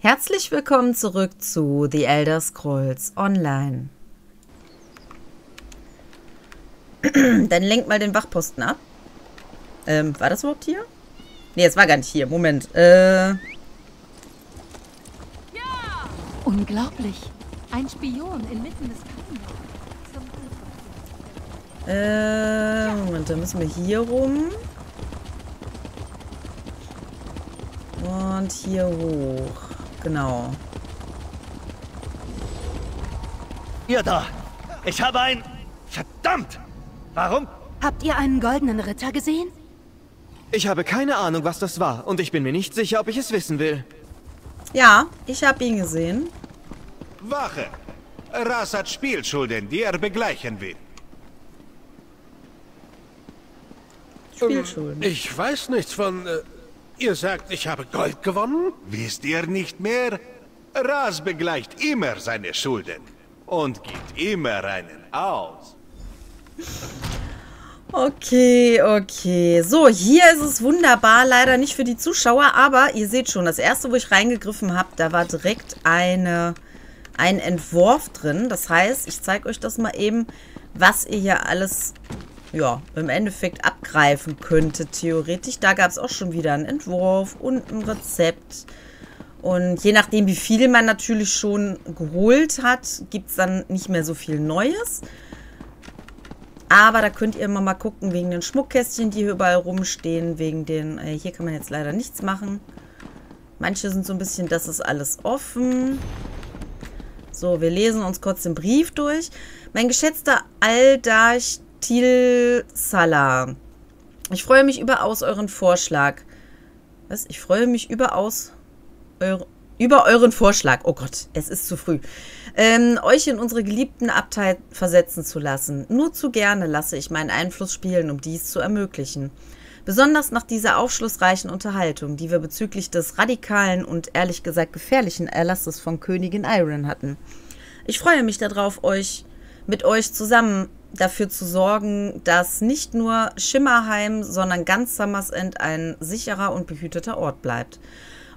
Herzlich willkommen zurück zu The Elder Scrolls Online. Dann lenk mal den Wachposten ab. Ähm, war das überhaupt hier? Nee, es war gar nicht hier. Moment. Äh. Unglaublich. Ein Spion inmitten des Kartenlaufs. Äh, Moment, dann müssen wir hier rum. Und hier hoch. Genau. Ihr da! Ich habe ein... Verdammt! Warum? Habt ihr einen goldenen Ritter gesehen? Ich habe keine Ahnung, was das war. Und ich bin mir nicht sicher, ob ich es wissen will. Ja, ich habe ihn gesehen. Wache! Ras hat Spielschulden, die er begleichen will. Spielschulden. Ich weiß nichts von... Äh, ihr sagt, ich habe Gold gewonnen? Wisst ihr nicht mehr? Ras begleicht immer seine Schulden und gibt immer einen aus. Okay, okay. So, hier ist es wunderbar. Leider nicht für die Zuschauer, aber ihr seht schon, das erste, wo ich reingegriffen habe, da war direkt eine, ein Entwurf drin. Das heißt, ich zeige euch das mal eben, was ihr hier alles, ja, im Endeffekt abgreifen könntet, theoretisch. Da gab es auch schon wieder einen Entwurf und ein Rezept. Und je nachdem, wie viel man natürlich schon geholt hat, gibt es dann nicht mehr so viel Neues. Aber da könnt ihr immer mal gucken, wegen den Schmuckkästchen, die hier überall rumstehen, wegen den, äh, hier kann man jetzt leider nichts machen. Manche sind so ein bisschen, das ist alles offen. So, wir lesen uns kurz den Brief durch. Mein geschätzter Aldash Til Salah. Ich freue mich überaus euren Vorschlag. Was? Ich freue mich überaus eure, über euren Vorschlag. Oh Gott, es ist zu früh ähm, euch in unsere geliebten Abtei versetzen zu lassen. Nur zu gerne lasse ich meinen Einfluss spielen, um dies zu ermöglichen. Besonders nach dieser aufschlussreichen Unterhaltung, die wir bezüglich des radikalen und ehrlich gesagt gefährlichen Erlasses von Königin Iron hatten. Ich freue mich darauf, euch mit euch zusammen dafür zu sorgen, dass nicht nur Schimmerheim, sondern ganz Summer's End ein sicherer und behüteter Ort bleibt.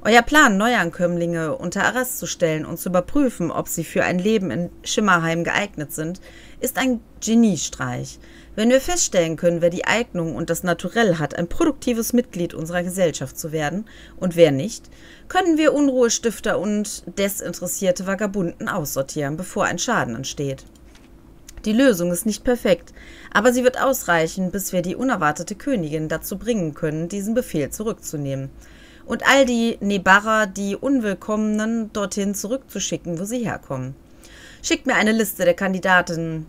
Euer Plan, Neuankömmlinge unter Arrest zu stellen und zu überprüfen, ob sie für ein Leben in Schimmerheim geeignet sind, ist ein Geniestreich. Wenn wir feststellen können, wer die Eignung und das Naturell hat, ein produktives Mitglied unserer Gesellschaft zu werden und wer nicht, können wir Unruhestifter und desinteressierte Vagabunden aussortieren, bevor ein Schaden entsteht. Die Lösung ist nicht perfekt, aber sie wird ausreichen, bis wir die unerwartete Königin dazu bringen können, diesen Befehl zurückzunehmen und all die Nebarra, die Unwillkommenen, dorthin zurückzuschicken, wo sie herkommen. Schickt mir eine Liste der Kandidaten,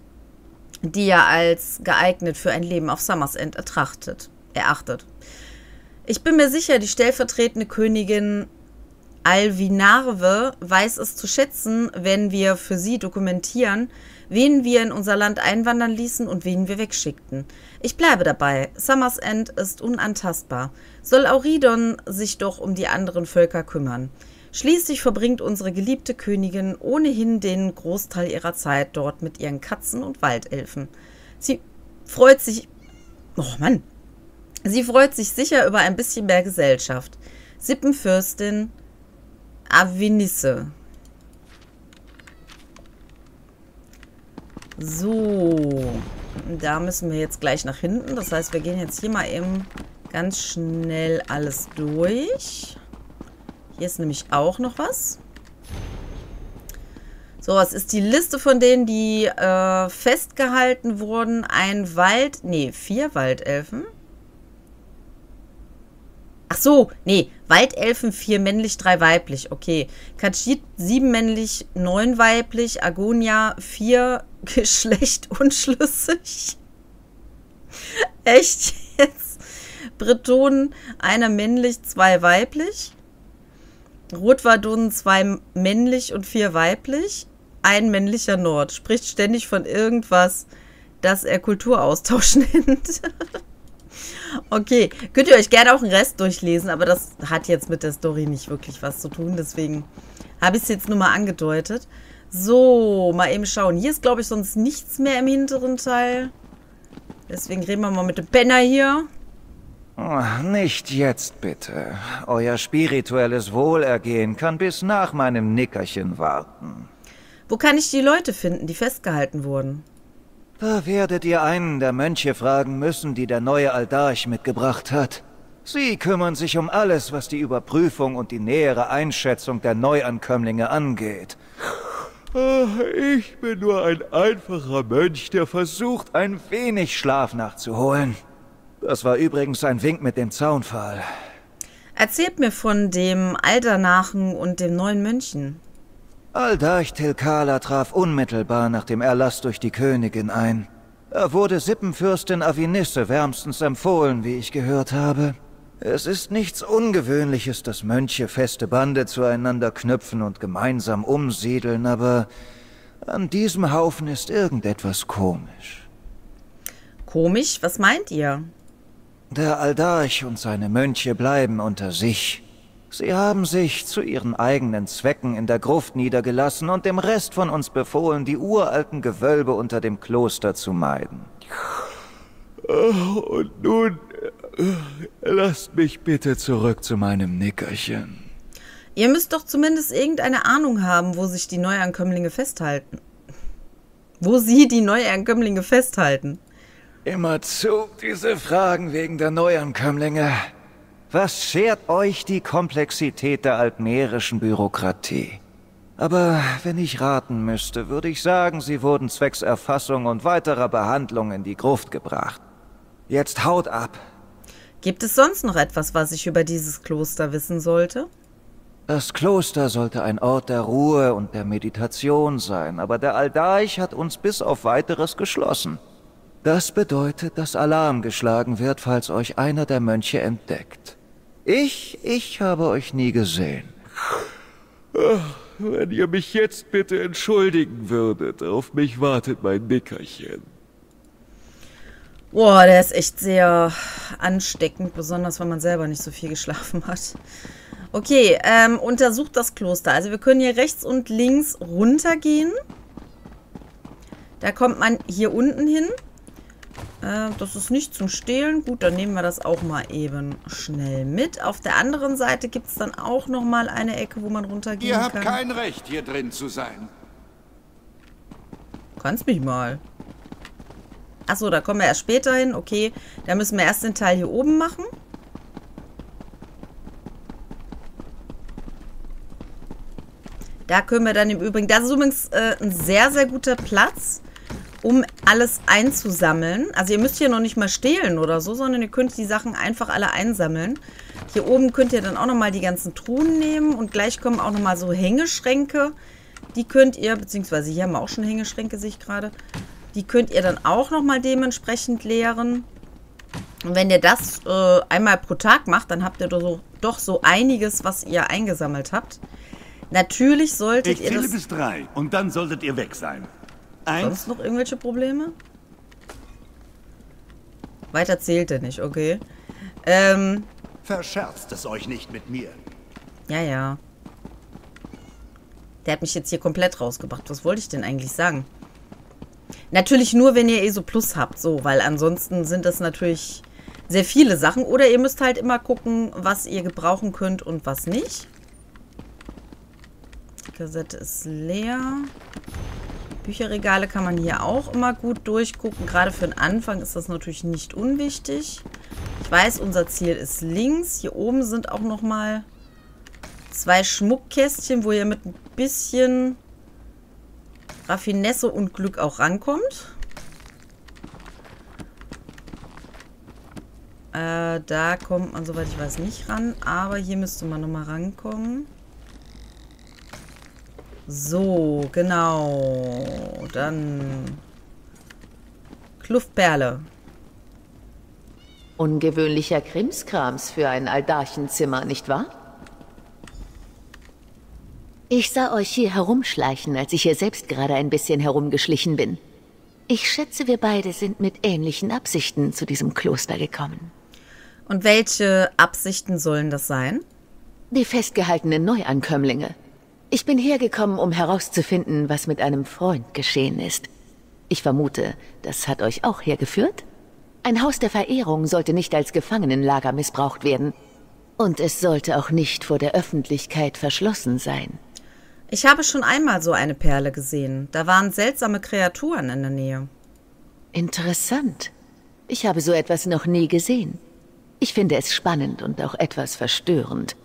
die ihr als geeignet für ein Leben auf Summer's End ertrachtet, erachtet. Ich bin mir sicher, die stellvertretende Königin Alvinarve weiß es zu schätzen, wenn wir für sie dokumentieren, wen wir in unser Land einwandern ließen und wen wir wegschickten. Ich bleibe dabei. Summer's End ist unantastbar. Soll Auridon sich doch um die anderen Völker kümmern. Schließlich verbringt unsere geliebte Königin ohnehin den Großteil ihrer Zeit dort mit ihren Katzen und Waldelfen. Sie freut sich. Oh Mann. Sie freut sich sicher über ein bisschen mehr Gesellschaft. Sippenfürstin Avinisse. So, da müssen wir jetzt gleich nach hinten. Das heißt, wir gehen jetzt hier mal eben ganz schnell alles durch. Hier ist nämlich auch noch was. So, was ist die Liste von denen, die äh, festgehalten wurden? Ein Wald, nee, vier Waldelfen. Ach so, nee, Waldelfen, vier männlich, drei weiblich. Okay. Kachit, sieben männlich, neun weiblich. Agonia, vier Geschlecht unschlüssig. Echt jetzt? Bretonen, einer männlich, zwei weiblich. Rotwadonen, zwei männlich und vier weiblich. Ein männlicher Nord. Spricht ständig von irgendwas, das er Kulturaustausch nennt. Okay, könnt ihr euch gerne auch den Rest durchlesen, aber das hat jetzt mit der Story nicht wirklich was zu tun. Deswegen habe ich es jetzt nur mal angedeutet. So, mal eben schauen. Hier ist, glaube ich, sonst nichts mehr im hinteren Teil. Deswegen reden wir mal mit dem Penner hier. Oh, nicht jetzt, bitte. Euer spirituelles Wohlergehen kann bis nach meinem Nickerchen warten. Wo kann ich die Leute finden, die festgehalten wurden? Da werdet ihr einen der Mönche fragen müssen, die der neue Aldarch mitgebracht hat. Sie kümmern sich um alles, was die Überprüfung und die nähere Einschätzung der Neuankömmlinge angeht. Ich bin nur ein einfacher Mönch, der versucht, ein wenig Schlaf nachzuholen. Das war übrigens ein Wink mit dem Zaunpfahl. Erzählt mir von dem Aldernachen und dem neuen Mönchen. Aldarch Tilkala traf unmittelbar nach dem Erlass durch die Königin ein. Er wurde Sippenfürstin Avinisse wärmstens empfohlen, wie ich gehört habe. Es ist nichts Ungewöhnliches, dass Mönche feste Bande zueinander knüpfen und gemeinsam umsiedeln, aber an diesem Haufen ist irgendetwas komisch. Komisch? Was meint ihr? Der Aldarch und seine Mönche bleiben unter sich. Sie haben sich zu ihren eigenen Zwecken in der Gruft niedergelassen und dem Rest von uns befohlen, die uralten Gewölbe unter dem Kloster zu meiden. Und nun Lasst mich bitte zurück zu meinem Nickerchen. Ihr müsst doch zumindest irgendeine Ahnung haben, wo sich die Neuankömmlinge festhalten. Wo sie die Neuankömmlinge festhalten. Immerzu diese Fragen wegen der Neuankömmlinge. Was schert euch die Komplexität der altmerischen Bürokratie? Aber wenn ich raten müsste, würde ich sagen, sie wurden zwecks Erfassung und weiterer Behandlung in die Gruft gebracht. Jetzt haut ab. Gibt es sonst noch etwas, was ich über dieses Kloster wissen sollte? Das Kloster sollte ein Ort der Ruhe und der Meditation sein, aber der Aldaich hat uns bis auf weiteres geschlossen. Das bedeutet, dass Alarm geschlagen wird, falls euch einer der Mönche entdeckt. Ich, ich habe euch nie gesehen. Ach, wenn ihr mich jetzt bitte entschuldigen würdet, auf mich wartet mein Nickerchen. Boah, der ist echt sehr ansteckend, besonders wenn man selber nicht so viel geschlafen hat. Okay, ähm, untersucht das Kloster. Also wir können hier rechts und links runtergehen. Da kommt man hier unten hin. Äh, das ist nicht zum Stehlen. Gut, dann nehmen wir das auch mal eben schnell mit. Auf der anderen Seite gibt es dann auch nochmal eine Ecke, wo man runtergehen Ihr kann. habt kein Recht, hier drin zu sein. Kannst mich mal. Achso, da kommen wir erst später hin. Okay, da müssen wir erst den Teil hier oben machen. Da können wir dann im Übrigen... Das ist übrigens äh, ein sehr, sehr guter Platz, um alles einzusammeln. Also ihr müsst hier noch nicht mal stehlen oder so, sondern ihr könnt die Sachen einfach alle einsammeln. Hier oben könnt ihr dann auch nochmal die ganzen Truhen nehmen und gleich kommen auch nochmal so Hängeschränke. Die könnt ihr, beziehungsweise hier haben wir auch schon Hängeschränke, sehe ich gerade. Die könnt ihr dann auch nochmal dementsprechend leeren. Und wenn ihr das äh, einmal pro Tag macht, dann habt ihr doch so, doch so einiges, was ihr eingesammelt habt. Natürlich solltet Ich ihr zähle das... bis drei und dann solltet ihr weg sein. Eins, Sonst noch irgendwelche Probleme? Weiter zählt er nicht, okay. Ähm, verscherzt es euch nicht mit mir. ja, ja. Der hat mich jetzt hier komplett rausgebracht. Was wollte ich denn eigentlich sagen? Natürlich nur, wenn ihr ESO Plus habt, so, weil ansonsten sind das natürlich sehr viele Sachen. Oder ihr müsst halt immer gucken, was ihr gebrauchen könnt und was nicht. Die Kassette ist leer. Bücherregale kann man hier auch immer gut durchgucken. Gerade für den Anfang ist das natürlich nicht unwichtig. Ich weiß, unser Ziel ist links. Hier oben sind auch nochmal zwei Schmuckkästchen, wo ihr mit ein bisschen Raffinesse und Glück auch rankommt. Äh, da kommt man, soweit ich weiß, nicht ran. Aber hier müsste man nochmal rankommen. So, genau. Dann Kluftperle. Ungewöhnlicher Krimskrams für ein Aldarchenzimmer, nicht wahr? Ich sah euch hier herumschleichen, als ich hier selbst gerade ein bisschen herumgeschlichen bin. Ich schätze, wir beide sind mit ähnlichen Absichten zu diesem Kloster gekommen. Und welche Absichten sollen das sein? Die festgehaltenen Neuankömmlinge. Ich bin hergekommen, um herauszufinden, was mit einem Freund geschehen ist. Ich vermute, das hat euch auch hergeführt? Ein Haus der Verehrung sollte nicht als Gefangenenlager missbraucht werden. Und es sollte auch nicht vor der Öffentlichkeit verschlossen sein. Ich habe schon einmal so eine Perle gesehen. Da waren seltsame Kreaturen in der Nähe. Interessant. Ich habe so etwas noch nie gesehen. Ich finde es spannend und auch etwas verstörend.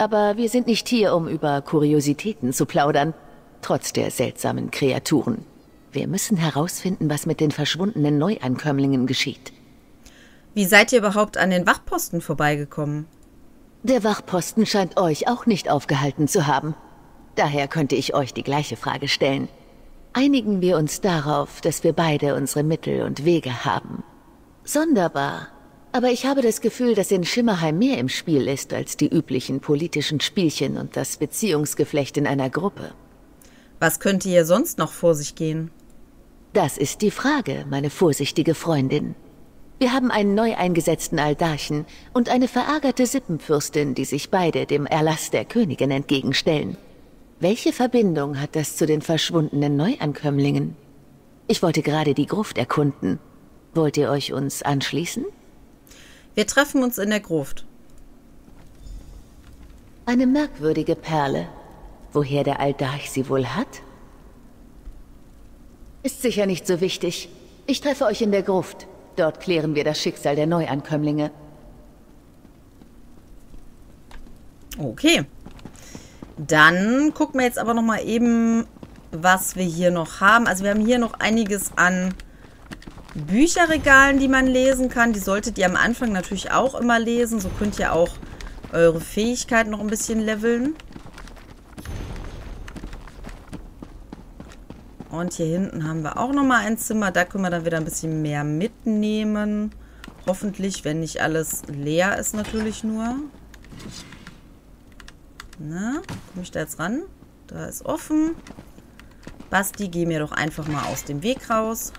Aber wir sind nicht hier, um über Kuriositäten zu plaudern, trotz der seltsamen Kreaturen. Wir müssen herausfinden, was mit den verschwundenen Neuankömmlingen geschieht. Wie seid ihr überhaupt an den Wachposten vorbeigekommen? Der Wachposten scheint euch auch nicht aufgehalten zu haben. Daher könnte ich euch die gleiche Frage stellen. Einigen wir uns darauf, dass wir beide unsere Mittel und Wege haben. Sonderbar. Aber ich habe das Gefühl, dass in Schimmerheim mehr im Spiel ist als die üblichen politischen Spielchen und das Beziehungsgeflecht in einer Gruppe. Was könnte hier sonst noch vor sich gehen? Das ist die Frage, meine vorsichtige Freundin. Wir haben einen neu eingesetzten Aldarchen und eine verärgerte Sippenfürstin, die sich beide dem Erlass der Königin entgegenstellen. Welche Verbindung hat das zu den verschwundenen Neuankömmlingen? Ich wollte gerade die Gruft erkunden. Wollt ihr euch uns anschließen? Wir treffen uns in der Gruft. Eine merkwürdige Perle. Woher der Aldarch sie wohl hat? Ist sicher nicht so wichtig. Ich treffe euch in der Gruft. Dort klären wir das Schicksal der Neuankömmlinge. Okay. Dann gucken wir jetzt aber noch mal eben, was wir hier noch haben. Also wir haben hier noch einiges an Bücherregalen, die man lesen kann. Die solltet ihr am Anfang natürlich auch immer lesen. So könnt ihr auch eure Fähigkeiten noch ein bisschen leveln. Und hier hinten haben wir auch nochmal ein Zimmer. Da können wir dann wieder ein bisschen mehr mitnehmen. Hoffentlich, wenn nicht alles leer ist natürlich nur. Na, komme ich da jetzt ran? Da ist offen. Basti, geh mir doch einfach mal aus dem Weg raus.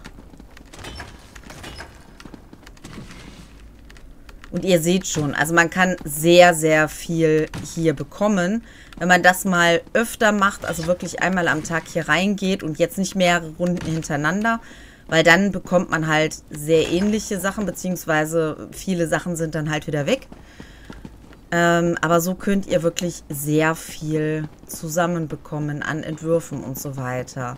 Und ihr seht schon, also man kann sehr, sehr viel hier bekommen. Wenn man das mal öfter macht, also wirklich einmal am Tag hier reingeht und jetzt nicht mehrere Runden hintereinander, weil dann bekommt man halt sehr ähnliche Sachen, beziehungsweise viele Sachen sind dann halt wieder weg. Ähm, aber so könnt ihr wirklich sehr viel zusammenbekommen an Entwürfen und so weiter.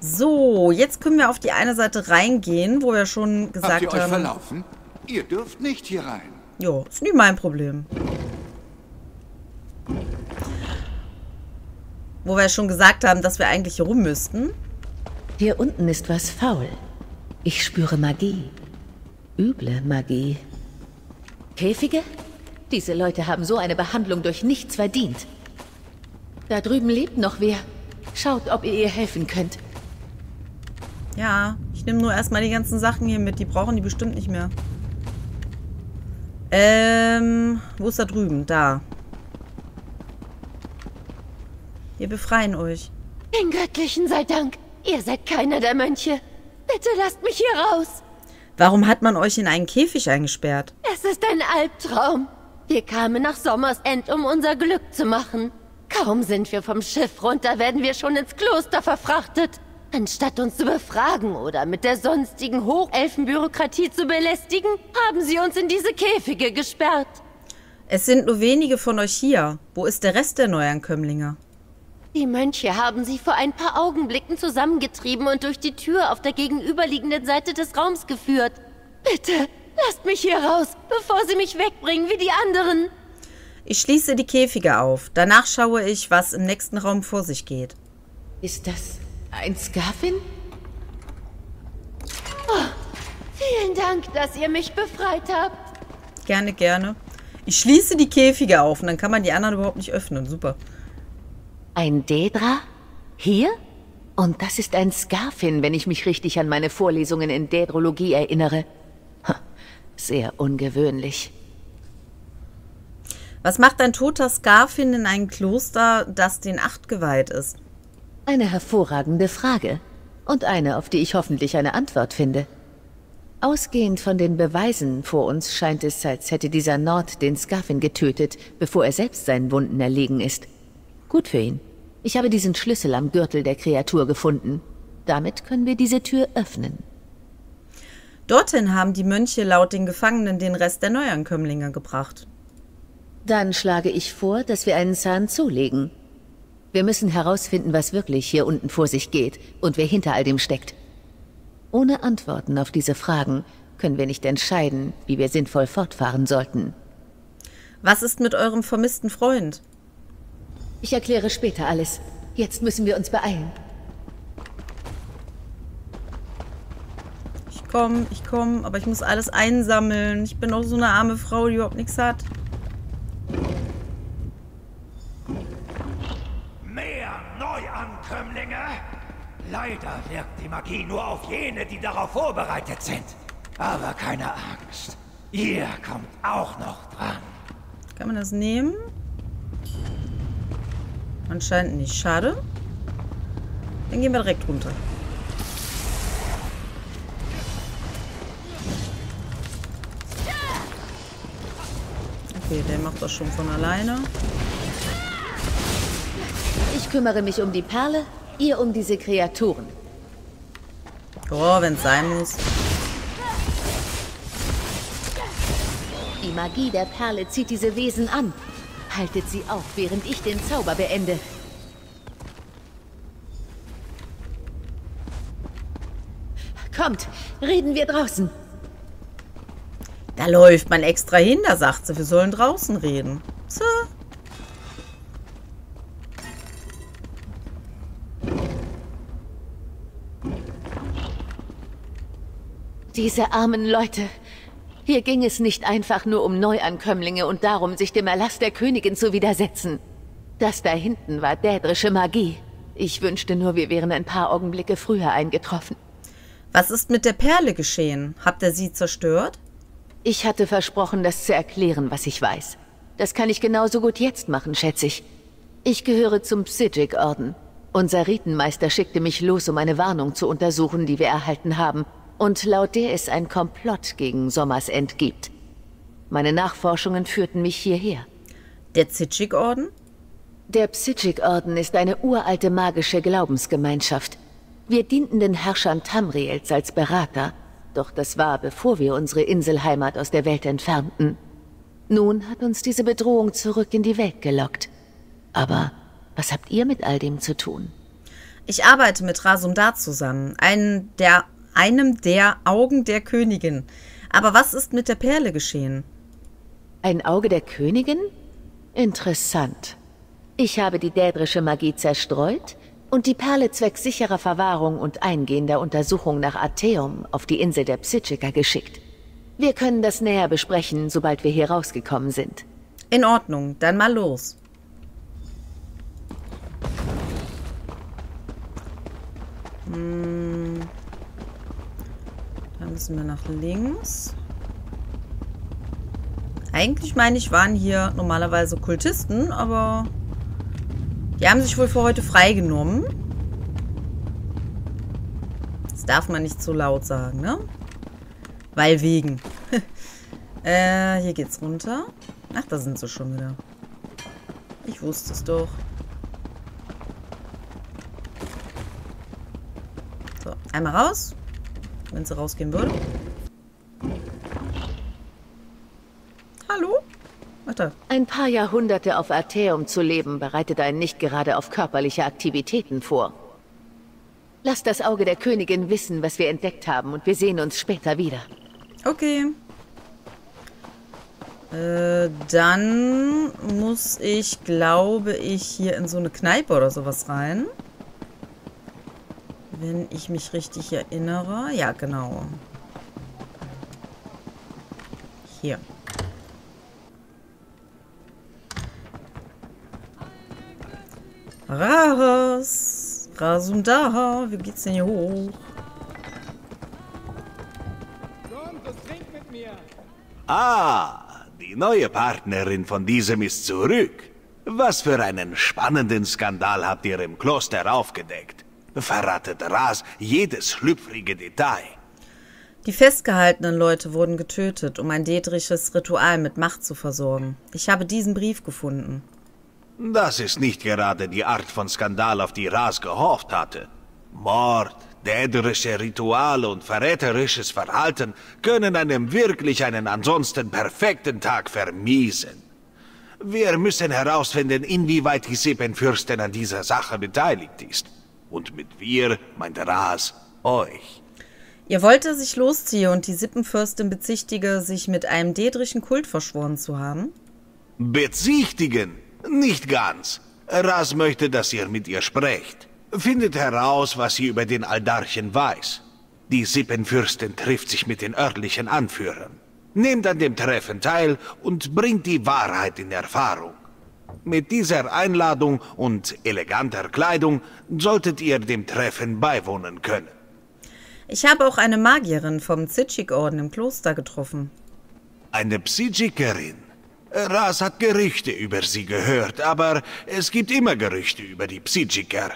So, jetzt können wir auf die eine Seite reingehen, wo wir schon gesagt Habt ihr euch haben... verlaufen? Ihr dürft nicht hier rein. Jo, ist nicht mein Problem. Wo wir schon gesagt haben, dass wir eigentlich hier rum müssten. Hier unten ist was faul. Ich spüre Magie. Üble Magie. Käfige? Diese Leute haben so eine Behandlung durch nichts verdient. Da drüben lebt noch wer. Schaut, ob ihr ihr helfen könnt. Ja, ich nehme nur erstmal die ganzen Sachen hier mit. Die brauchen die bestimmt nicht mehr. Ähm, wo ist da drüben? Da. Wir befreien euch. Den Göttlichen sei Dank. Ihr seid keiner der Mönche. Bitte lasst mich hier raus. Warum hat man euch in einen Käfig eingesperrt? Es ist ein Albtraum. Wir kamen nach Sommersend, um unser Glück zu machen. Kaum sind wir vom Schiff runter, werden wir schon ins Kloster verfrachtet. Anstatt uns zu befragen oder mit der sonstigen Hochelfenbürokratie zu belästigen, haben sie uns in diese Käfige gesperrt. Es sind nur wenige von euch hier. Wo ist der Rest der Neuankömmlinge? Die Mönche haben sie vor ein paar Augenblicken zusammengetrieben und durch die Tür auf der gegenüberliegenden Seite des Raums geführt. Bitte, lasst mich hier raus, bevor sie mich wegbringen wie die anderen. Ich schließe die Käfige auf. Danach schaue ich, was im nächsten Raum vor sich geht. Ist das ein Scarfin? Vielen Dank, dass ihr mich befreit habt. Gerne, gerne. Ich schließe die Käfige auf und dann kann man die anderen überhaupt nicht öffnen. Super. Ein Dedra? Hier? Und das ist ein Scarfin, wenn ich mich richtig an meine Vorlesungen in Dädrologie erinnere. Sehr ungewöhnlich. Was macht ein toter Scarfin in einem Kloster, das den Acht geweiht ist? Eine hervorragende Frage. Und eine, auf die ich hoffentlich eine Antwort finde. Ausgehend von den Beweisen vor uns scheint es, als hätte dieser Nord den Scarfin getötet, bevor er selbst seinen Wunden erlegen ist. Gut für ihn. Ich habe diesen Schlüssel am Gürtel der Kreatur gefunden. Damit können wir diese Tür öffnen. Dorthin haben die Mönche laut den Gefangenen den Rest der Neuankömmlinge gebracht. Dann schlage ich vor, dass wir einen Zahn zulegen. Wir müssen herausfinden, was wirklich hier unten vor sich geht und wer hinter all dem steckt. Ohne Antworten auf diese Fragen können wir nicht entscheiden, wie wir sinnvoll fortfahren sollten. Was ist mit eurem vermissten Freund? Ich erkläre später alles. Jetzt müssen wir uns beeilen. Ich komm, ich komm, aber ich muss alles einsammeln. Ich bin auch so eine arme Frau, die überhaupt nichts hat. Mehr Neuankömmlinge? Leider wirkt die Magie nur auf jene, die darauf vorbereitet sind. Aber keine Angst. Ihr kommt auch noch dran. Kann man das nehmen? Anscheinend nicht. Schade. Dann gehen wir direkt runter. Okay, der macht das schon von alleine. Ich kümmere mich um die Perle, ihr um diese Kreaturen. Oh, wenn es sein muss. Die Magie der Perle zieht diese Wesen an. Haltet sie auf, während ich den Zauber beende. Kommt, reden wir draußen. Da läuft man extra hin, da sagt sie, wir sollen draußen reden. So. Diese armen Leute. Hier ging es nicht einfach nur um Neuankömmlinge und darum, sich dem Erlass der Königin zu widersetzen. Das da hinten war dädrische Magie. Ich wünschte nur, wir wären ein paar Augenblicke früher eingetroffen. Was ist mit der Perle geschehen? Habt ihr sie zerstört? Ich hatte versprochen, das zu erklären, was ich weiß. Das kann ich genauso gut jetzt machen, schätze ich. Ich gehöre zum Psychic-Orden. Unser Ritenmeister schickte mich los, um eine Warnung zu untersuchen, die wir erhalten haben, und laut der es ein Komplott gegen Sommersend gibt. Meine Nachforschungen führten mich hierher. Der Zitschik-Orden? Der Psychic-Orden ist eine uralte magische Glaubensgemeinschaft. Wir dienten den Herrschern Tamriels als Berater, doch das war, bevor wir unsere Inselheimat aus der Welt entfernten. Nun hat uns diese Bedrohung zurück in die Welt gelockt. Aber was habt ihr mit all dem zu tun? Ich arbeite mit Rasumdar zusammen, einen der einem der Augen der Königin. Aber was ist mit der Perle geschehen? Ein Auge der Königin? Interessant. Ich habe die dädrische Magie zerstreut und die Perle zwecks sicherer Verwahrung und eingehender Untersuchung nach Atheum auf die Insel der Psychiker geschickt. Wir können das näher besprechen, sobald wir hier rausgekommen sind. In Ordnung, dann mal los. Hm. Dann müssen wir nach links. Eigentlich meine ich, waren hier normalerweise Kultisten, aber die haben sich wohl für heute freigenommen. Das darf man nicht so laut sagen, ne? Weil wegen. äh, hier geht's runter. Ach, da sind sie schon wieder. Ich wusste es doch. So, einmal raus wenn sie rausgehen würde. Hallo? Warte. Ein paar Jahrhunderte auf Arteum zu leben, bereitet einen nicht gerade auf körperliche Aktivitäten vor. Lass das Auge der Königin wissen, was wir entdeckt haben, und wir sehen uns später wieder. Okay. Äh, dann muss ich, glaube ich, hier in so eine Kneipe oder sowas rein. Wenn ich mich richtig erinnere. Ja, genau. Hier. Rahas. Rasundaha. Wie geht's denn hier hoch? Ah, die neue Partnerin von diesem ist zurück. Was für einen spannenden Skandal habt ihr im Kloster aufgedeckt? Verratet Ras jedes schlüpfrige Detail. Die festgehaltenen Leute wurden getötet, um ein dädrisches Ritual mit Macht zu versorgen. Ich habe diesen Brief gefunden. Das ist nicht gerade die Art von Skandal, auf die Ras gehofft hatte. Mord, Däderische Rituale und verräterisches Verhalten können einem wirklich einen ansonsten perfekten Tag vermiesen. Wir müssen herausfinden, inwieweit die Sippenfürstin an dieser Sache beteiligt ist. Und mit wir meint Ras euch. Ihr wollt, dass ich losziehe und die Sippenfürstin bezichtige, sich mit einem dädrischen Kult verschworen zu haben? Bezichtigen? Nicht ganz. Ras möchte, dass ihr mit ihr sprecht. Findet heraus, was sie über den Aldarchen weiß. Die Sippenfürstin trifft sich mit den örtlichen Anführern. Nehmt an dem Treffen teil und bringt die Wahrheit in Erfahrung. Mit dieser Einladung und eleganter Kleidung solltet ihr dem Treffen beiwohnen können. Ich habe auch eine Magierin vom Zitschik-Orden im Kloster getroffen. Eine Psychikerin? Ras hat Gerüchte über sie gehört, aber es gibt immer Gerüchte über die Psychiker.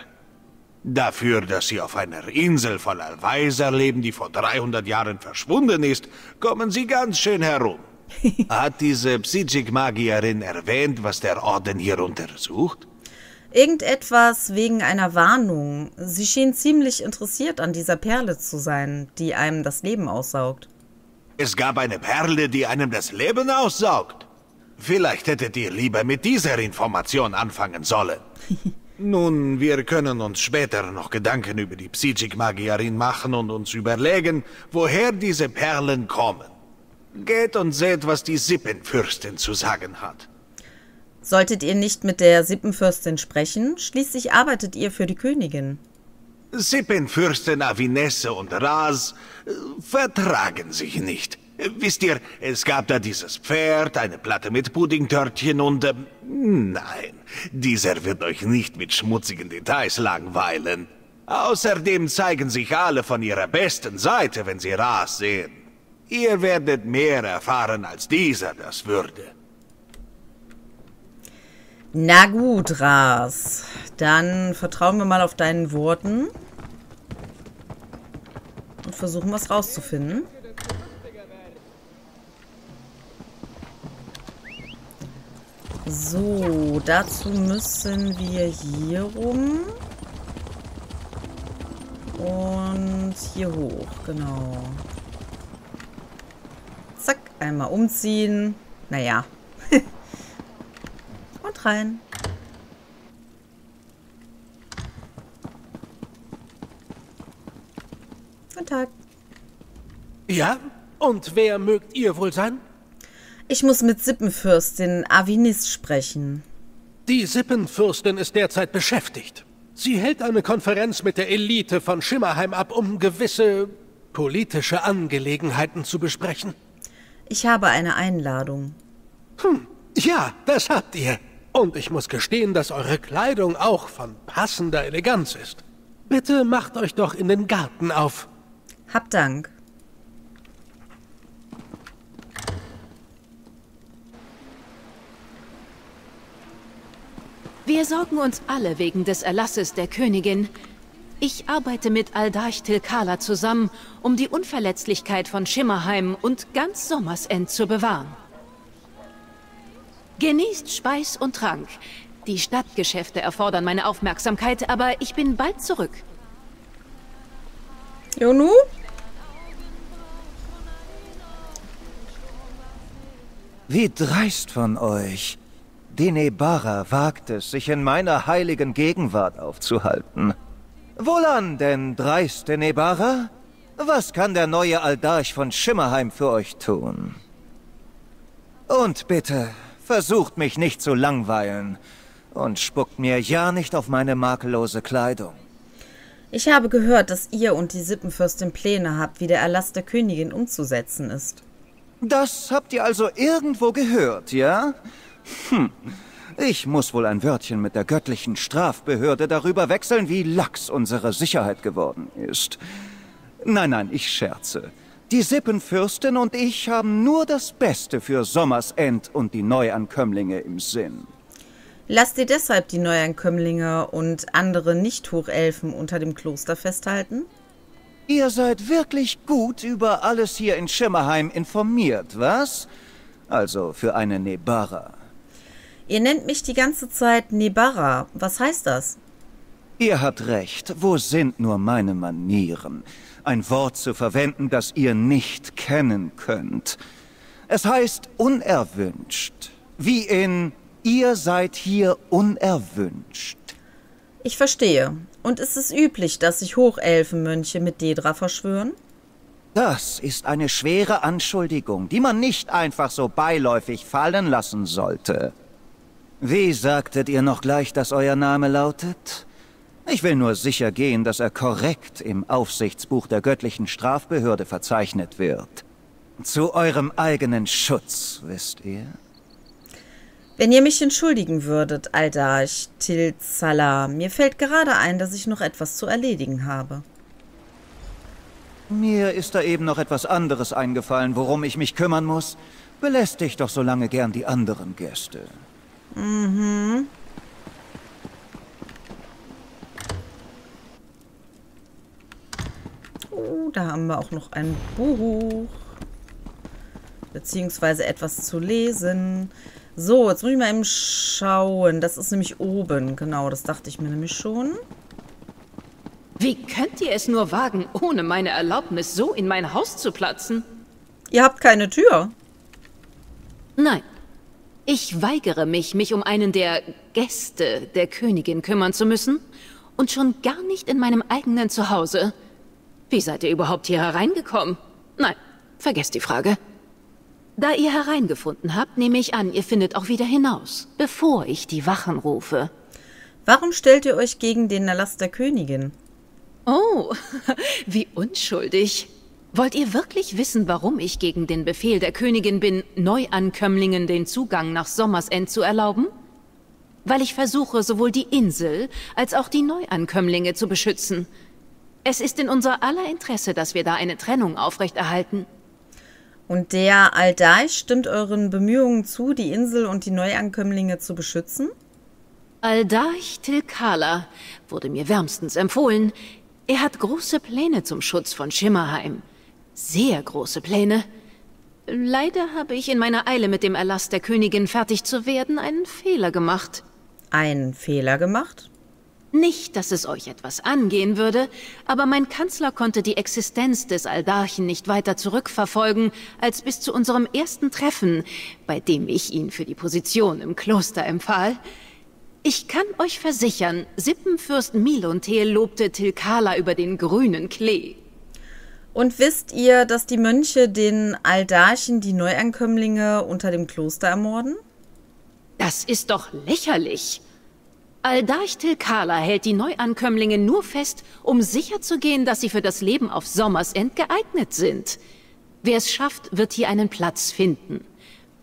Dafür, dass sie auf einer Insel voller Weiser leben, die vor 300 Jahren verschwunden ist, kommen sie ganz schön herum. Hat diese Psychic-Magierin erwähnt, was der Orden hier untersucht? Irgendetwas wegen einer Warnung. Sie schien ziemlich interessiert an dieser Perle zu sein, die einem das Leben aussaugt. Es gab eine Perle, die einem das Leben aussaugt. Vielleicht hättet ihr lieber mit dieser Information anfangen sollen. Nun, wir können uns später noch Gedanken über die Psychic-Magierin machen und uns überlegen, woher diese Perlen kommen. Geht und seht, was die Sippenfürstin zu sagen hat. Solltet ihr nicht mit der Sippenfürstin sprechen? Schließlich arbeitet ihr für die Königin. Sippenfürstin Avinesse und Ras äh, vertragen sich nicht. Wisst ihr, es gab da dieses Pferd, eine Platte mit Puddingtörtchen und... Äh, nein, dieser wird euch nicht mit schmutzigen Details langweilen. Außerdem zeigen sich alle von ihrer besten Seite, wenn sie Ras sehen. Ihr werdet mehr erfahren, als dieser das würde. Na gut, Ras. Dann vertrauen wir mal auf deinen Worten. Und versuchen was rauszufinden. So, dazu müssen wir hier rum. Und hier hoch, genau. Zack, einmal umziehen. Naja, und rein. Guten Tag. Ja? Und wer mögt ihr wohl sein? Ich muss mit Sippenfürstin Avinis sprechen. Die Sippenfürstin ist derzeit beschäftigt. Sie hält eine Konferenz mit der Elite von Schimmerheim ab, um gewisse politische Angelegenheiten zu besprechen. Ich habe eine Einladung. Hm, ja, das habt ihr. Und ich muss gestehen, dass eure Kleidung auch von passender Eleganz ist. Bitte macht euch doch in den Garten auf. Hab Dank. Wir sorgen uns alle wegen des Erlasses der Königin. Ich arbeite mit Aldarch Tilkala zusammen, um die Unverletzlichkeit von Schimmerheim und ganz Sommersend zu bewahren. Genießt Speis und Trank. Die Stadtgeschäfte erfordern meine Aufmerksamkeit, aber ich bin bald zurück. Jonu? Wie dreist von euch. Denebara wagt es, sich in meiner heiligen Gegenwart aufzuhalten. Wohlan denn, dreist Denebara? Was kann der neue Aldarch von Schimmerheim für euch tun? Und bitte, Versucht mich nicht zu langweilen. Und spuckt mir ja nicht auf meine makellose Kleidung. Ich habe gehört, dass ihr und die Sippenfürstin Pläne habt, wie der Erlass der Königin umzusetzen ist. Das habt ihr also irgendwo gehört, ja? Hm. Ich muss wohl ein Wörtchen mit der göttlichen Strafbehörde darüber wechseln, wie lax unsere Sicherheit geworden ist. Nein, nein, ich scherze. Die Sippenfürstin und ich haben nur das Beste für Sommersend und die Neuankömmlinge im Sinn. Lasst ihr deshalb die Neuankömmlinge und andere Nicht-Hochelfen unter dem Kloster festhalten? Ihr seid wirklich gut über alles hier in Schimmerheim informiert, was? Also für eine Nebara. Ihr nennt mich die ganze Zeit Nebara. Was heißt das? Ihr habt recht. Wo sind nur meine Manieren? Ein Wort zu verwenden, das ihr nicht kennen könnt. Es heißt unerwünscht. Wie in Ihr seid hier unerwünscht. Ich verstehe. Und ist es üblich, dass sich Hochelfenmönche mit Dedra verschwören? Das ist eine schwere Anschuldigung, die man nicht einfach so beiläufig fallen lassen sollte. Wie sagtet ihr noch gleich, dass euer Name lautet? Ich will nur sicher gehen, dass er korrekt im Aufsichtsbuch der göttlichen Strafbehörde verzeichnet wird. Zu eurem eigenen Schutz, wisst ihr? Wenn ihr mich entschuldigen würdet, Aldarch Tilzala, mir fällt gerade ein, dass ich noch etwas zu erledigen habe. Mir ist da eben noch etwas anderes eingefallen, worum ich mich kümmern muss. Belästigt doch so lange gern die anderen Gäste. Mhm. Oh, da haben wir auch noch ein Buch. Beziehungsweise etwas zu lesen. So, jetzt muss ich mal eben schauen. Das ist nämlich oben. Genau, das dachte ich mir nämlich schon. Wie könnt ihr es nur wagen, ohne meine Erlaubnis so in mein Haus zu platzen? Ihr habt keine Tür. Nein. Ich weigere mich, mich um einen der Gäste der Königin kümmern zu müssen. Und schon gar nicht in meinem eigenen Zuhause. Wie seid ihr überhaupt hier hereingekommen? Nein, vergesst die Frage. Da ihr hereingefunden habt, nehme ich an, ihr findet auch wieder hinaus, bevor ich die Wachen rufe. Warum stellt ihr euch gegen den Erlass der Königin? Oh, wie unschuldig. Wollt ihr wirklich wissen, warum ich gegen den Befehl der Königin bin, Neuankömmlingen den Zugang nach Sommersend zu erlauben? Weil ich versuche, sowohl die Insel als auch die Neuankömmlinge zu beschützen. Es ist in unser aller Interesse, dass wir da eine Trennung aufrechterhalten. Und der Aldaich stimmt euren Bemühungen zu, die Insel und die Neuankömmlinge zu beschützen? Aldaich Tilkala wurde mir wärmstens empfohlen. Er hat große Pläne zum Schutz von Schimmerheim. Sehr große Pläne. Leider habe ich in meiner Eile mit dem Erlass der Königin fertig zu werden einen Fehler gemacht. Einen Fehler gemacht? Nicht, dass es euch etwas angehen würde, aber mein Kanzler konnte die Existenz des Aldarchen nicht weiter zurückverfolgen, als bis zu unserem ersten Treffen, bei dem ich ihn für die Position im Kloster empfahl. Ich kann euch versichern, Sippenfürst Milontel lobte Tilkala über den grünen Klee. Und wisst ihr, dass die Mönche den Aldarchen, die Neuankömmlinge, unter dem Kloster ermorden? Das ist doch lächerlich. Aldarch Tilkala hält die Neuankömmlinge nur fest, um sicherzugehen, dass sie für das Leben auf Sommersend geeignet sind. Wer es schafft, wird hier einen Platz finden.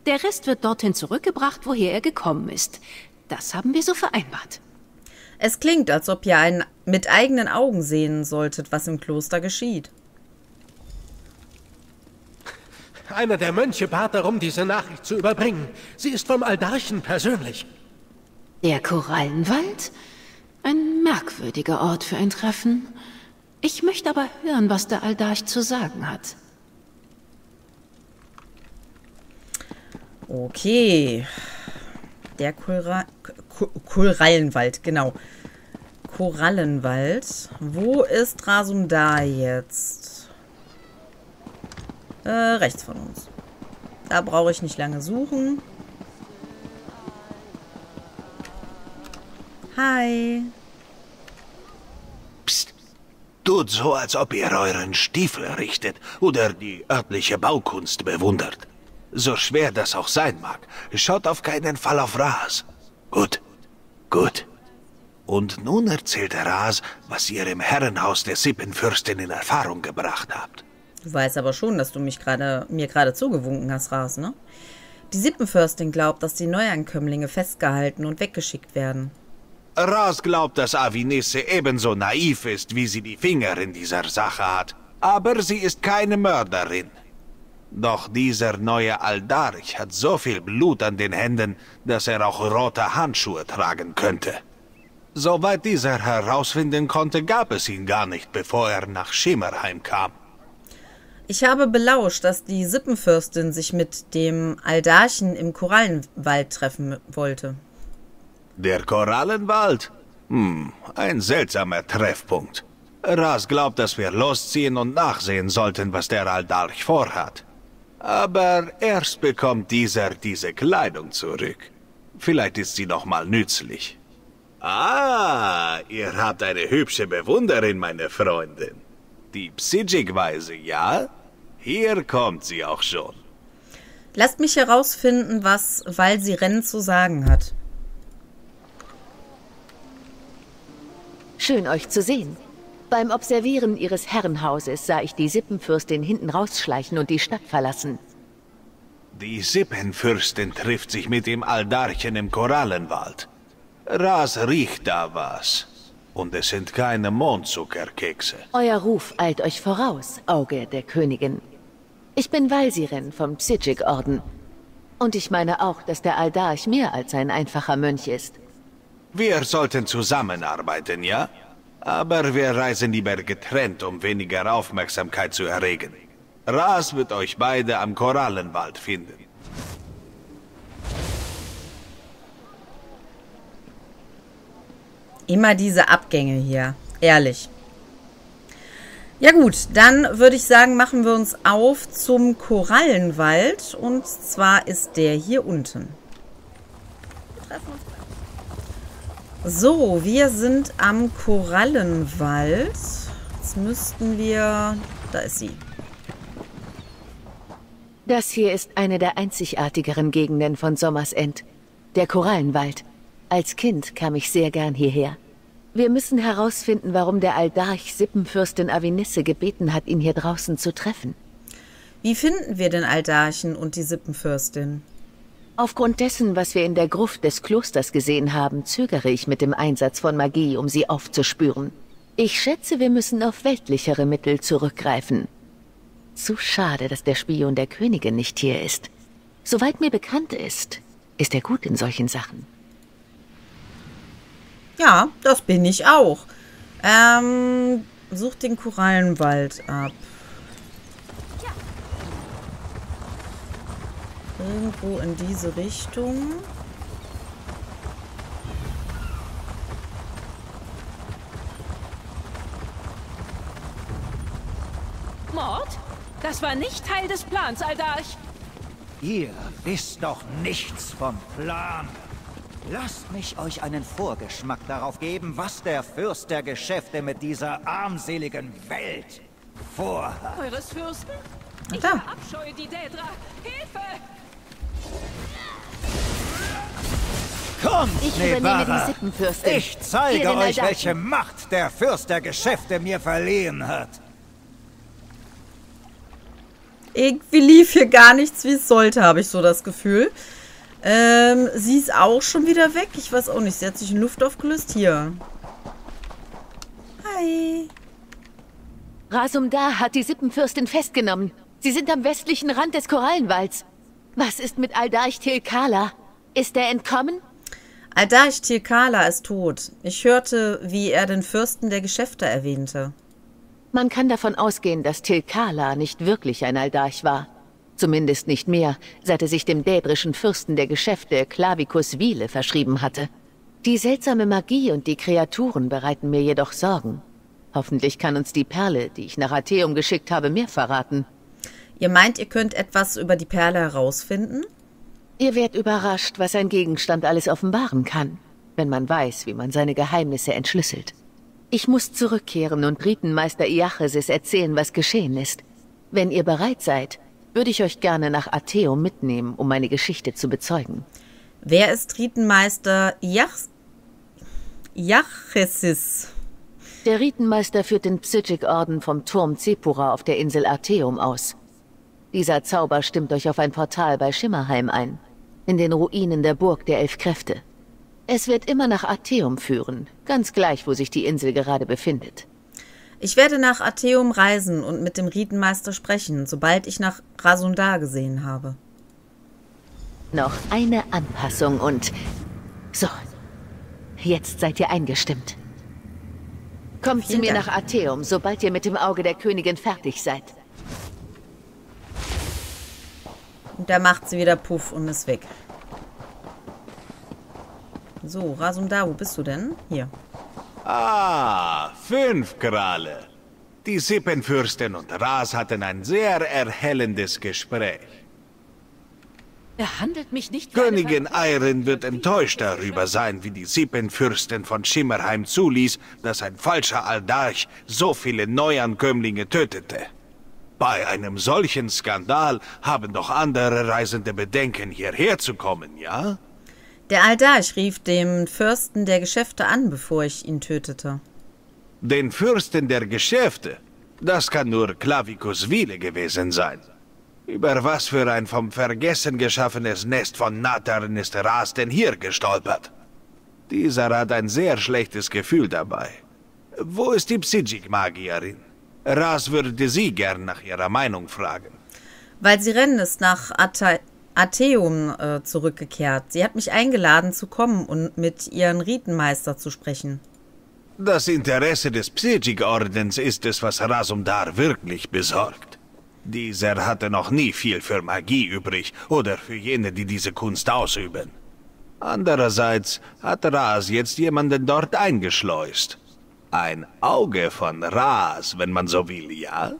Der Rest wird dorthin zurückgebracht, woher er gekommen ist. Das haben wir so vereinbart. Es klingt, als ob ihr einen mit eigenen Augen sehen solltet, was im Kloster geschieht. Einer der Mönche bat darum, diese Nachricht zu überbringen. Sie ist vom Aldarchen persönlich. Der Korallenwald? Ein merkwürdiger Ort für ein Treffen. Ich möchte aber hören, was der Aldarch zu sagen hat. Okay. Der Korallenwald, genau. Korallenwald. Wo ist Rasundar jetzt? Äh, rechts von uns. Da brauche ich nicht lange suchen. Hi. Psst. Tut so, als ob ihr euren Stiefel richtet oder die örtliche Baukunst bewundert. So schwer das auch sein mag, schaut auf keinen Fall auf Ras. Gut, gut. Und nun erzählt Ras, was ihr im Herrenhaus der Sippenfürstin in Erfahrung gebracht habt. Du weißt aber schon, dass du mich gerade mir gerade zugewunken hast, Ras, ne? Die Sippenfürstin glaubt, dass die Neuankömmlinge festgehalten und weggeschickt werden. Ras glaubt, dass Avinisse ebenso naiv ist, wie sie die Finger in dieser Sache hat. Aber sie ist keine Mörderin. Doch dieser neue Aldarich hat so viel Blut an den Händen, dass er auch rote Handschuhe tragen könnte. Soweit dieser herausfinden konnte, gab es ihn gar nicht, bevor er nach Schimmerheim kam. Ich habe belauscht, dass die Sippenfürstin sich mit dem Aldarchen im Korallenwald treffen wollte. Der Korallenwald? Hm, ein seltsamer Treffpunkt. Ras glaubt, dass wir losziehen und nachsehen sollten, was der Aldarch vorhat. Aber erst bekommt dieser diese Kleidung zurück. Vielleicht ist sie noch mal nützlich. Ah, ihr habt eine hübsche Bewunderin, meine Freundin. Die Psijik-Weise, ja? Hier kommt sie auch schon. Lasst mich herausfinden, was weil sie Rennen zu sagen hat. Schön euch zu sehen. Beim Observieren ihres Herrenhauses sah ich die Sippenfürstin hinten rausschleichen und die Stadt verlassen. Die Sippenfürstin trifft sich mit dem Aldarchen im Korallenwald. Ras riecht da was. Und es sind keine Mondzuckerkekse. Euer Ruf eilt euch voraus, Auge der Königin. Ich bin Walsiren vom Psijik-Orden. Und ich meine auch, dass der Aldarch mehr als ein einfacher Mönch ist. Wir sollten zusammenarbeiten, ja? Aber wir reisen lieber getrennt, um weniger Aufmerksamkeit zu erregen. Ras wird euch beide am Korallenwald finden. Immer diese Abgänge hier. Ehrlich. Ja gut, dann würde ich sagen, machen wir uns auf zum Korallenwald. Und zwar ist der hier unten. So, wir sind am Korallenwald. Jetzt müssten wir... Da ist sie. Das hier ist eine der einzigartigeren Gegenden von Sommersend. Der Korallenwald. Als Kind kam ich sehr gern hierher. Wir müssen herausfinden, warum der Aldarch Sippenfürstin Avinisse gebeten hat, ihn hier draußen zu treffen. Wie finden wir den Aldarchen und die Sippenfürstin? Aufgrund dessen, was wir in der Gruft des Klosters gesehen haben, zögere ich mit dem Einsatz von Magie, um sie aufzuspüren. Ich schätze, wir müssen auf weltlichere Mittel zurückgreifen. Zu schade, dass der Spion der Königin nicht hier ist. Soweit mir bekannt ist, ist er gut in solchen Sachen. Ja, das bin ich auch. Ähm, such den Korallenwald ab. Irgendwo in diese Richtung. Mord? Das war nicht Teil des Plans, Aldarch. Ihr wisst doch nichts vom Plan. Lasst mich euch einen Vorgeschmack darauf geben, was der Fürst der Geschäfte mit dieser armseligen Welt vorhat. Eures Fürsten? Ich da. verabscheue die Daedra. Hilfe! Kommt, Ich übernehme Nevada. die Sippenfürstin. Ich zeige euch, welche Macht der Fürst der Geschäfte mir verliehen hat. Irgendwie lief hier gar nichts, wie es sollte, habe ich so das Gefühl. Ähm, sie ist auch schon wieder weg. Ich weiß auch nicht. Sie hat sich in Luft aufgelöst. Hier. Hi. Rasumdar hat die Sippenfürstin festgenommen. Sie sind am westlichen Rand des Korallenwalds. Was ist mit Aldarch Tilkala? Ist er entkommen? Aldarch Tirkala ist tot. Ich hörte, wie er den Fürsten der Geschäfte erwähnte. Man kann davon ausgehen, dass Tilkala nicht wirklich ein Aldarch war. Zumindest nicht mehr, seit er sich dem dädrischen Fürsten der Geschäfte Clavicus Wiele verschrieben hatte. Die seltsame Magie und die Kreaturen bereiten mir jedoch Sorgen. Hoffentlich kann uns die Perle, die ich nach Atheum geschickt habe, mehr verraten. Ihr meint, ihr könnt etwas über die Perle herausfinden? Ihr werdet überrascht, was ein Gegenstand alles offenbaren kann, wenn man weiß, wie man seine Geheimnisse entschlüsselt. Ich muss zurückkehren und Ritenmeister Iachesis erzählen, was geschehen ist. Wenn ihr bereit seid, würde ich euch gerne nach Atheum mitnehmen, um meine Geschichte zu bezeugen. Wer ist Ritenmeister Jach? Der Ritenmeister führt den Psychic-Orden vom Turm Zepura auf der Insel Atheum aus. Dieser Zauber stimmt euch auf ein Portal bei Schimmerheim ein, in den Ruinen der Burg der Elf Kräfte. Es wird immer nach Atheum führen, ganz gleich, wo sich die Insel gerade befindet. Ich werde nach Atheum reisen und mit dem Ritenmeister sprechen, sobald ich nach Rasundar gesehen habe. Noch eine Anpassung und... So, jetzt seid ihr eingestimmt. Kommt zu Vielen mir Dank. nach Atheum, sobald ihr mit dem Auge der Königin fertig seid. Und da macht sie wieder Puff und ist weg. So, Rasundar, wo bist du denn? Hier. Ah, fünf Krale. Die Sippenfürstin und Ras hatten ein sehr erhellendes Gespräch. Er handelt mich nicht Königin Eirin wird enttäuscht darüber sein, wie die Sippenfürstin von Schimmerheim zuließ, dass ein falscher Aldarch so viele Neuankömmlinge tötete. Bei einem solchen Skandal haben doch andere Reisende Bedenken, hierher zu kommen, ja? Der Aldarch rief dem Fürsten der Geschäfte an, bevor ich ihn tötete. Den Fürsten der Geschäfte? Das kann nur Clavicus Wille gewesen sein. Über was für ein vom Vergessen geschaffenes Nest von Nattern ist Ras denn hier gestolpert? Dieser hat ein sehr schlechtes Gefühl dabei. Wo ist die Psychic-Magierin? Ras würde sie gern nach ihrer Meinung fragen. Weil sie rennen ist nach Ata Atheum äh, zurückgekehrt. Sie hat mich eingeladen zu kommen und mit ihren Ritenmeister zu sprechen. Das Interesse des Psychic-Ordens ist es, was Rasumdar wirklich besorgt. Dieser hatte noch nie viel für Magie übrig oder für jene, die diese Kunst ausüben. Andererseits hat Ras jetzt jemanden dort eingeschleust. Ein Auge von Ras, wenn man so will, ja?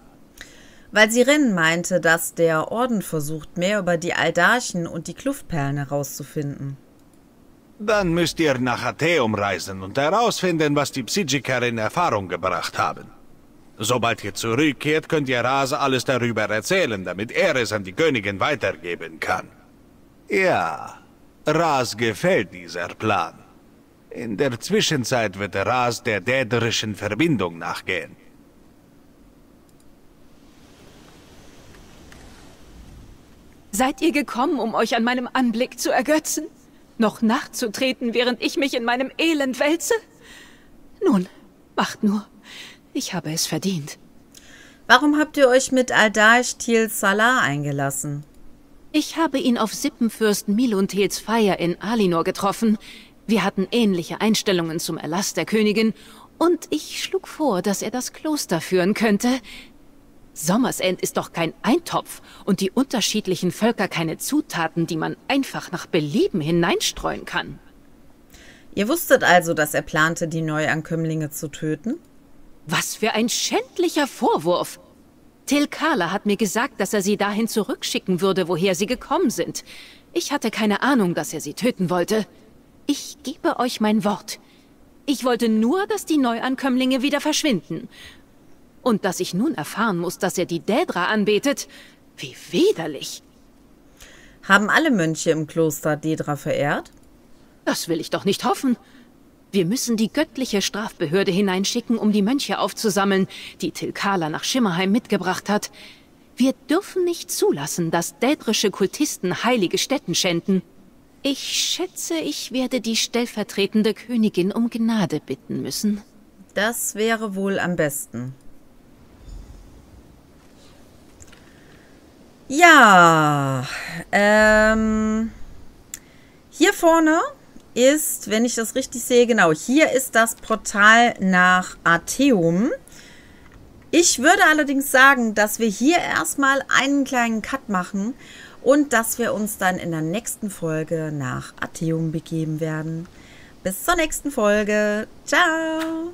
Weil Siren meinte, dass der Orden versucht, mehr über die Aldarchen und die Kluftperlen herauszufinden. Dann müsst ihr nach Atheum reisen und herausfinden, was die Psychiker in Erfahrung gebracht haben. Sobald ihr zurückkehrt, könnt ihr Rase alles darüber erzählen, damit er es an die Königin weitergeben kann. Ja, Ras gefällt dieser Plan. In der Zwischenzeit wird Ras der däderischen Verbindung nachgehen. Seid ihr gekommen, um euch an meinem Anblick zu ergötzen? Noch nachzutreten, während ich mich in meinem Elend wälze? Nun, macht nur. Ich habe es verdient. Warum habt ihr euch mit Aldaich Thiel Salah eingelassen? Ich habe ihn auf Sippenfürst Miluntels Feier in Alinor getroffen. Wir hatten ähnliche Einstellungen zum Erlass der Königin und ich schlug vor, dass er das Kloster führen könnte. Sommersend ist doch kein Eintopf und die unterschiedlichen Völker keine Zutaten, die man einfach nach Belieben hineinstreuen kann. Ihr wusstet also, dass er plante, die Neuankömmlinge zu töten? Was für ein schändlicher Vorwurf! Tilkala hat mir gesagt, dass er sie dahin zurückschicken würde, woher sie gekommen sind. Ich hatte keine Ahnung, dass er sie töten wollte. Ich gebe euch mein Wort. Ich wollte nur, dass die Neuankömmlinge wieder verschwinden. Und dass ich nun erfahren muss, dass er die Dädra anbetet, wie widerlich. Haben alle Mönche im Kloster Dedra verehrt? Das will ich doch nicht hoffen. Wir müssen die göttliche Strafbehörde hineinschicken, um die Mönche aufzusammeln, die Tilkala nach Schimmerheim mitgebracht hat. Wir dürfen nicht zulassen, dass dädrische Kultisten heilige Stätten schänden. Ich schätze, ich werde die stellvertretende Königin um Gnade bitten müssen. Das wäre wohl am besten. Ja, ähm, hier vorne ist, wenn ich das richtig sehe, genau, hier ist das Portal nach Arteum. Ich würde allerdings sagen, dass wir hier erstmal einen kleinen Cut machen und dass wir uns dann in der nächsten Folge nach Arteum begeben werden. Bis zur nächsten Folge. Ciao!